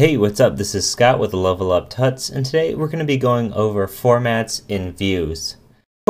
Hey, what's up? This is Scott with Level Up Tuts, and today we're going to be going over formats in Views.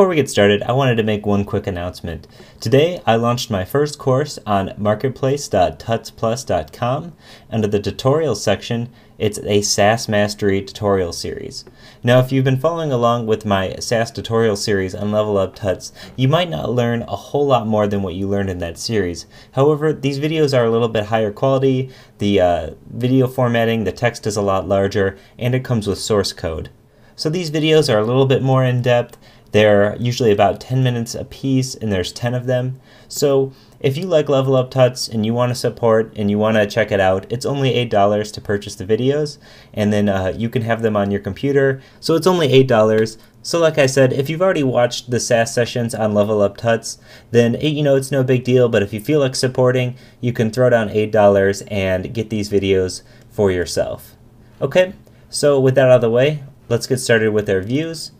Before we get started, I wanted to make one quick announcement. Today, I launched my first course on marketplace.tutsplus.com. Under the tutorials section, it's a Sass Mastery tutorial series. Now, if you've been following along with my Sass tutorial series on Level Up Tuts, you might not learn a whole lot more than what you learned in that series. However, these videos are a little bit higher quality, the uh, video formatting, the text is a lot larger, and it comes with source code. So these videos are a little bit more in depth, they're usually about 10 minutes a piece and there's 10 of them. So if you like Level Up Tuts and you want to support and you want to check it out, it's only $8 to purchase the videos and then uh, you can have them on your computer. So it's only $8. So like I said, if you've already watched the Sass sessions on Level Up Tuts, then eh, you know it's no big deal, but if you feel like supporting, you can throw down $8 and get these videos for yourself. Okay, so with that out of the way, let's get started with our views.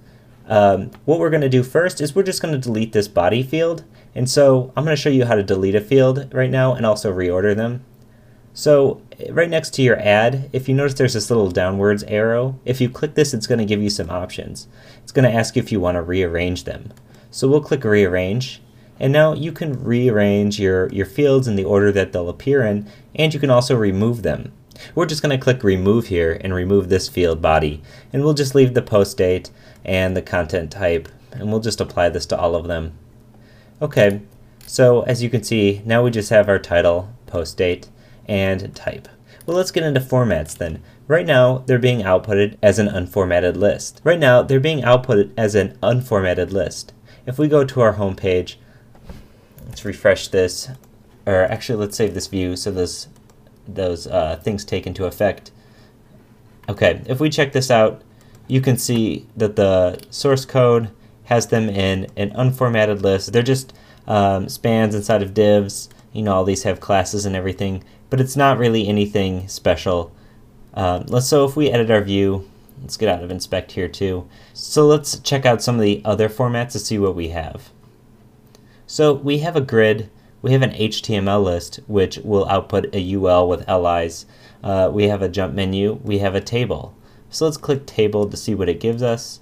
Um, what we're going to do first is we're just going to delete this body field. And so I'm going to show you how to delete a field right now and also reorder them. So right next to your add, if you notice there's this little downwards arrow, if you click this, it's going to give you some options. It's going to ask you if you want to rearrange them. So we'll click rearrange. And now you can rearrange your, your fields in the order that they'll appear in, and you can also remove them. We're just going to click remove here and remove this field body. And we'll just leave the post date and the content type. And we'll just apply this to all of them. Okay, so as you can see, now we just have our title, post date, and type. Well, let's get into formats then. Right now, they're being outputted as an unformatted list. Right now, they're being outputted as an unformatted list. If we go to our home page, let's refresh this, or actually let's save this view so those, those uh, things take into effect. Okay, if we check this out, you can see that the source code has them in an unformatted list. They're just um, spans inside of divs. You know, all these have classes and everything, but it's not really anything special. Um, let's so if we edit our view, let's get out of inspect here too. So let's check out some of the other formats to see what we have. So we have a grid, we have an HTML list, which will output a UL with LIs. Uh, we have a jump menu, we have a table. So let's click table to see what it gives us.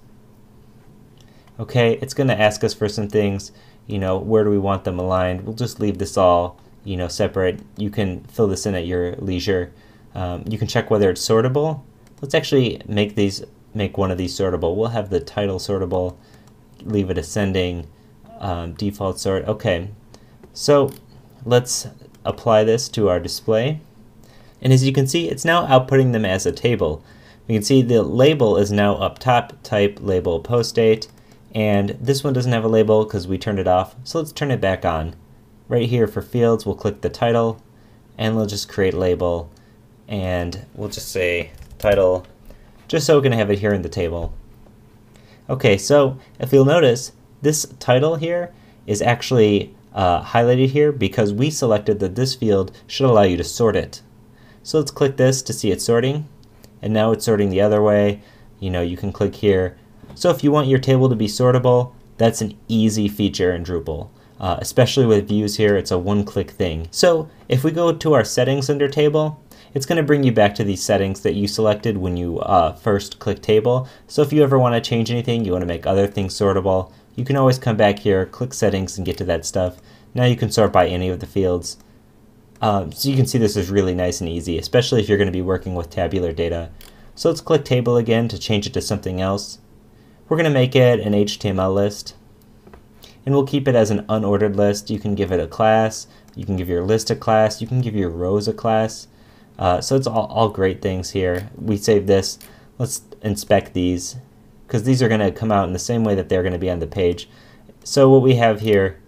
Okay, it's going to ask us for some things, you know, where do we want them aligned? We'll just leave this all, you know, separate. You can fill this in at your leisure. Um, you can check whether it's sortable. Let's actually make these, make one of these sortable. We'll have the title sortable, leave it ascending, um, default sort. Okay, so let's apply this to our display. And as you can see, it's now outputting them as a table. We can see the label is now up top, type label post date, and this one doesn't have a label because we turned it off, so let's turn it back on. Right here for fields, we'll click the title, and we'll just create label, and we'll just say title, just so we can have it here in the table. Okay, so if you'll notice, this title here is actually uh, highlighted here because we selected that this field should allow you to sort it. So let's click this to see it sorting and now it's sorting the other way. You know, you can click here. So if you want your table to be sortable, that's an easy feature in Drupal. Uh, especially with views here, it's a one-click thing. So if we go to our settings under table, it's going to bring you back to these settings that you selected when you uh, first click table. So if you ever want to change anything, you want to make other things sortable, you can always come back here, click settings and get to that stuff. Now you can sort by any of the fields. Um, so you can see this is really nice and easy, especially if you're going to be working with tabular data. So let's click table again to change it to something else. We're going to make it an HTML list. And we'll keep it as an unordered list. You can give it a class. You can give your list a class. You can give your rows a class. Uh, so it's all, all great things here. We save this. Let's inspect these because these are going to come out in the same way that they're going to be on the page. So what we have here,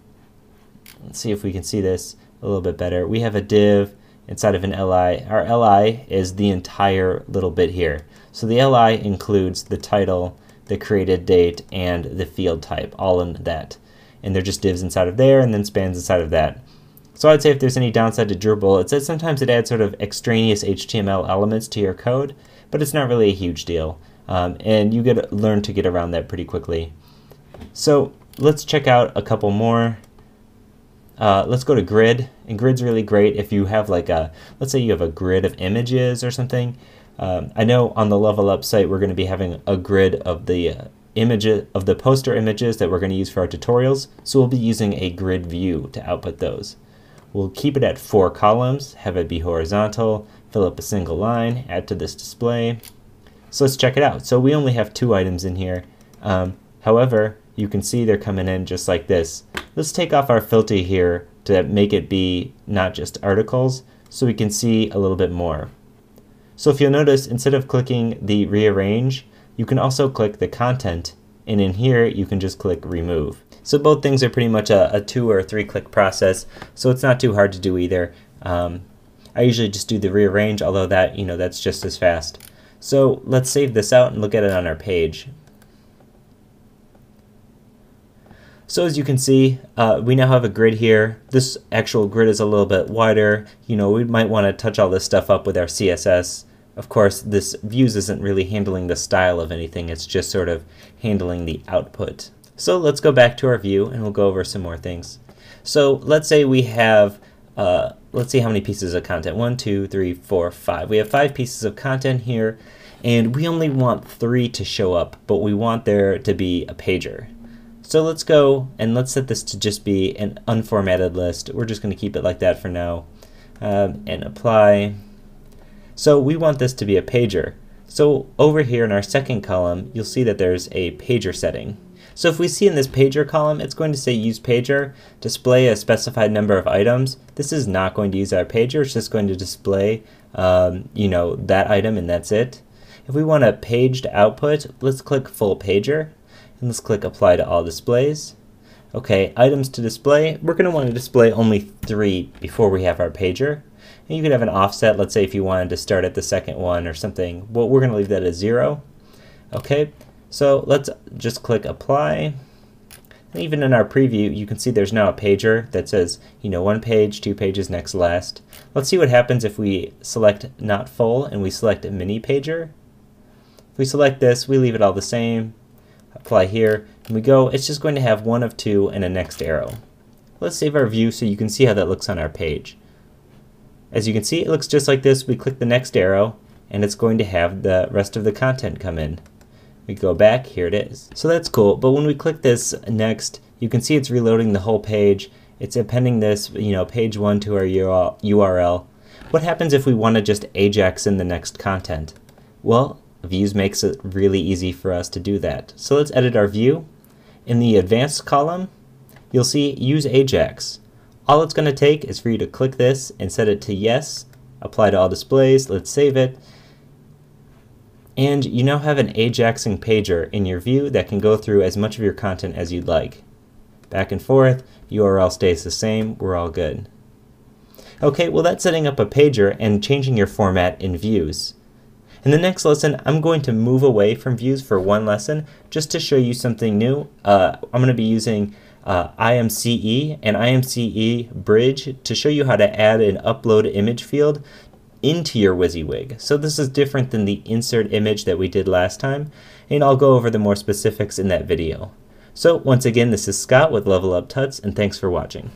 let's see if we can see this a little bit better. We have a div inside of an li. Our li is the entire little bit here. So the li includes the title, the created date, and the field type, all in that. And they're just divs inside of there and then spans inside of that. So I'd say if there's any downside to Drupal, it's that sometimes it adds sort of extraneous HTML elements to your code, but it's not really a huge deal. Um, and you get learn to get around that pretty quickly. So let's check out a couple more uh, let's go to grid. And grid's really great if you have like a, let's say you have a grid of images or something. Um, I know on the Level Up site we're going to be having a grid of the uh, images of the poster images that we're going to use for our tutorials. So we'll be using a grid view to output those. We'll keep it at four columns, have it be horizontal, fill up a single line, add to this display. So let's check it out. So we only have two items in here. Um, however, you can see they're coming in just like this. Let's take off our filter here to make it be not just articles so we can see a little bit more. So if you'll notice, instead of clicking the rearrange, you can also click the content and in here you can just click remove. So both things are pretty much a, a two or three click process, so it's not too hard to do either. Um, I usually just do the rearrange, although that, you know, that's just as fast. So let's save this out and look at it on our page. So as you can see, uh, we now have a grid here. This actual grid is a little bit wider. You know, we might want to touch all this stuff up with our CSS. Of course, this views isn't really handling the style of anything. It's just sort of handling the output. So let's go back to our view and we'll go over some more things. So let's say we have, uh, let's see how many pieces of content. One, two, three, four, five. We have five pieces of content here and we only want three to show up, but we want there to be a pager. So let's go and let's set this to just be an unformatted list. We're just going to keep it like that for now um, and apply. So we want this to be a pager. So over here in our second column, you'll see that there's a pager setting. So if we see in this pager column, it's going to say use pager, display a specified number of items. This is not going to use our pager, it's just going to display um, you know, that item and that's it. If we want a paged output, let's click full pager and let's click apply to all displays. Okay, items to display, we're going to want to display only three before we have our pager. And you could have an offset, let's say if you wanted to start at the second one or something. Well, we're going to leave that as zero. Okay, so let's just click apply. And even in our preview, you can see there's now a pager that says, you know, one page, two pages, next, last. Let's see what happens if we select not full and we select a mini pager. If we select this, we leave it all the same apply here, and we go, it's just going to have one of two and a next arrow. Let's save our view so you can see how that looks on our page. As you can see, it looks just like this. We click the next arrow, and it's going to have the rest of the content come in. We go back, here it is. So that's cool, but when we click this next, you can see it's reloading the whole page. It's appending this, you know, page one to our URL. What happens if we want to just Ajax in the next content? Well, Views makes it really easy for us to do that. So let's edit our view. In the advanced column, you'll see use Ajax. All it's going to take is for you to click this and set it to yes, apply to all displays, let's save it, and you now have an Ajaxing pager in your view that can go through as much of your content as you'd like. Back and forth, URL stays the same, we're all good. Okay, well that's setting up a pager and changing your format in views. In the next lesson, I'm going to move away from views for one lesson just to show you something new. Uh, I'm going to be using uh, IMCE and IMCE Bridge to show you how to add an upload image field into your WYSIWYG. So this is different than the insert image that we did last time, and I'll go over the more specifics in that video. So once again, this is Scott with Level Up Tuts, and thanks for watching.